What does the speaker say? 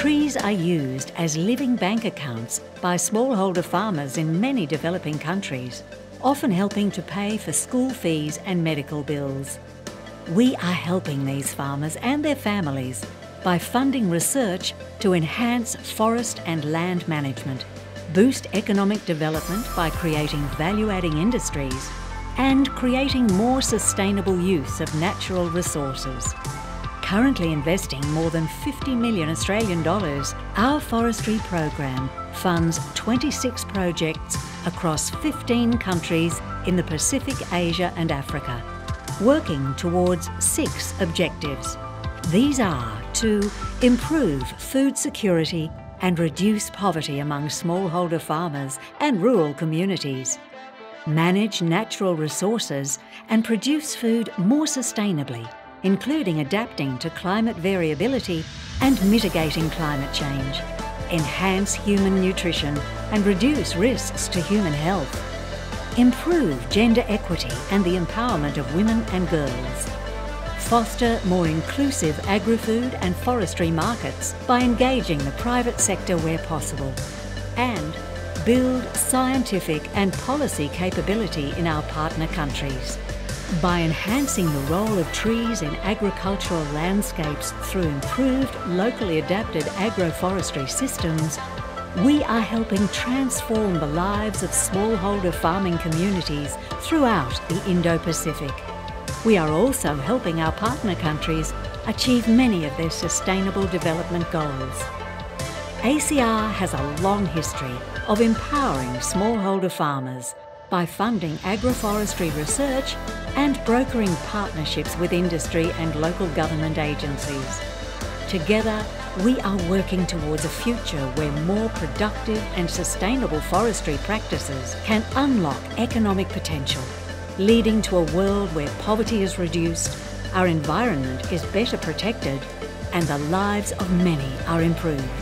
Trees are used as living bank accounts by smallholder farmers in many developing countries, often helping to pay for school fees and medical bills. We are helping these farmers and their families by funding research to enhance forest and land management, boost economic development by creating value-adding industries, and creating more sustainable use of natural resources currently investing more than 50 million Australian dollars, our forestry program funds 26 projects across 15 countries in the Pacific, Asia and Africa, working towards six objectives. These are to improve food security and reduce poverty among smallholder farmers and rural communities, manage natural resources and produce food more sustainably including adapting to climate variability and mitigating climate change, enhance human nutrition and reduce risks to human health, improve gender equity and the empowerment of women and girls, foster more inclusive agri-food and forestry markets by engaging the private sector where possible, and build scientific and policy capability in our partner countries. By enhancing the role of trees in agricultural landscapes through improved, locally adapted agroforestry systems, we are helping transform the lives of smallholder farming communities throughout the Indo-Pacific. We are also helping our partner countries achieve many of their sustainable development goals. ACIAR has a long history of empowering smallholder farmers by funding agroforestry research and brokering partnerships with industry and local government agencies. Together, we are working towards a future where more productive and sustainable forestry practices can unlock economic potential, leading to a world where poverty is reduced, our environment is better protected, and the lives of many are improved.